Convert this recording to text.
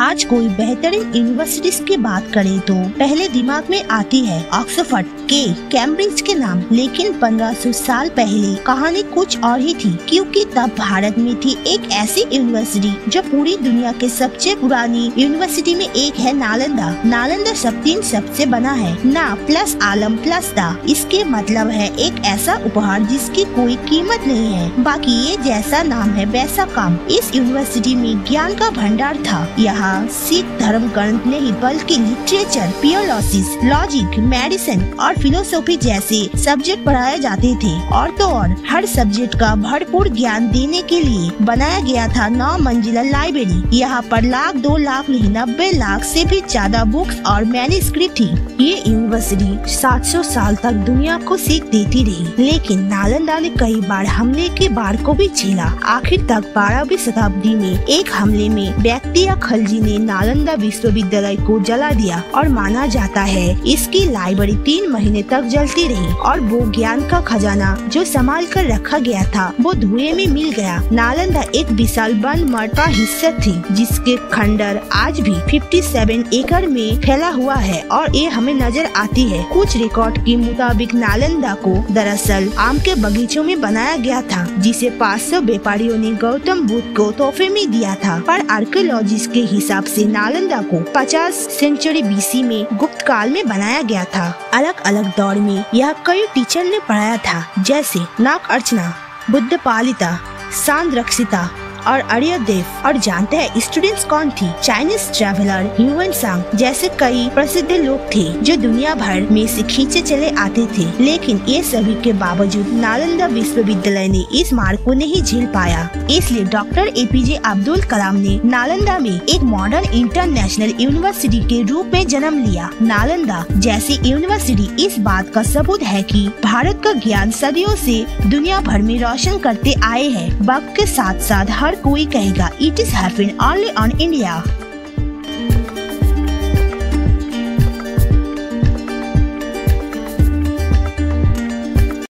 आज कोई बेहतरीन यूनिवर्सिटीज की बात करे तो पहले दिमाग में आती है ऑक्सफर्ड के कैम्ब्रिज के नाम। लेकिन 1500 साल पहले कहानी कुछ और ही थी, क्योंकि तब भारत में थी एक ऐसी यूनिवर्सिटी जो पूरी दुनिया के सबसे पुरानी यूनिवर्सिटी में एक है नालंदा। नालंदा सब तीन शब्द से बना है। ना प्लस आलम प्लस दा। इसके मतलब है एक ऐसा उपहार जिसकी कोई कीमत नहीं है। बाकी ये जैसा नाम है, वैसा काम। इस यूनिवर्सिटी में ज्ञान का भंडार था। यहाँ सिख धर्म ग्रंथ नहीं, बल्कि लिटरेचर पियोलॉजिस लॉजिक मेडिसिन और फिलोसॉफी जैसे सब्जेक्ट पढ़ाए जाते थे। और तो और, हर सब्जेक्ट का भरपूर ज्ञान देने के लिए बनाया गया था नौ मंजिला लाइब्रेरी यहाँ पर लाख, दो लाख नहीं, नब्बे लाख से भी ज़्यादा बुक्स और मैन्युस्क्रिप्ट थी। ये यूनिवर्सिटी 700 साल तक दुनिया को सीख देती रही, लेकिन नालंदा ने कई बार हमले के बाढ़ को भी झेला। आखिर तक बारहवीं शताब्दी में एक हमले में व्यक्ति या खलजी ने नालंदा विश्वविद्यालय को जला दिया और माना जाता है, इसकी लाइब्रेरी तीन महीने तक जलती रही और वो ज्ञान का खजाना जो संभाल कर रखा गया था, वो धुएँ में मिल गया। नालंदा एक विशाल मठ का हिस्सा थी, जिसके खंडर आज भी 57 एकड़ में फैला हुआ है और ये हमें नज़र आती है। कुछ रिकॉर्ड के मुताबिक नालंदा को दरअसल आम के बगीचों में बनाया गया था, जिसे 500 व्यापारियों ने गौतम बुद्ध को तोहफे में दिया था। पर आर्कियोलॉजिस्ट के हिसाब से नालंदा को 50 सेंचुरी बीसी में गुप्त काल में बनाया गया था। अलग अलग दौर में यह कई टीचर ने पढ़ाया था, जैसे नाग अर्चना, बुद्ध पालिता सांद और देव। और जानते हैं स्टूडेंट्स कौन थी? चाइनीज़ ट्रेवलर ह्यूवन सांग जैसे कई प्रसिद्ध लोग थे, जो दुनिया भर में से खींचे चले आते थे। लेकिन ये सभी के बावजूद नालंदा विश्वविद्यालय ने इस मार्ग को नहीं झेल पाया। इसलिए doctor A P J Abdul Kalam ने नालंदा में एक मॉडर्न इंटरनेशनल यूनिवर्सिटी के रूप में जन्म लिया। नालंदा, जैसी यूनिवर्सिटी इस बात का सबूत है कि भारत का ज्ञान सदियों से दुनिया भर में रोशन करते आए हैं। वक्त के साथ साथ हर कोई कहेगा it is happen only on India